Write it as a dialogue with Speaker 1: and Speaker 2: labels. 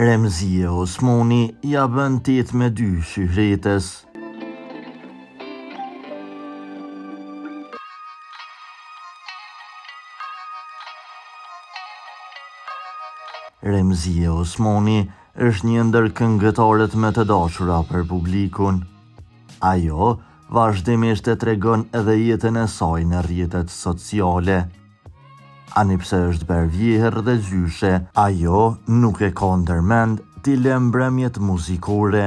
Speaker 1: Remzie Osmoni ia bën 8 me 2 Shyhretes. Remzie Osmoni është një ndër këngëtarët më të dashura për publikun. Ajo vazhdimisht e tregon edhe jetën e saj në rrjetet sociale. Ani pse është bërë vjehërr dhe gjyshe, ajo nuk e ka ndër mend t'i lë mbrëmjet muzikore.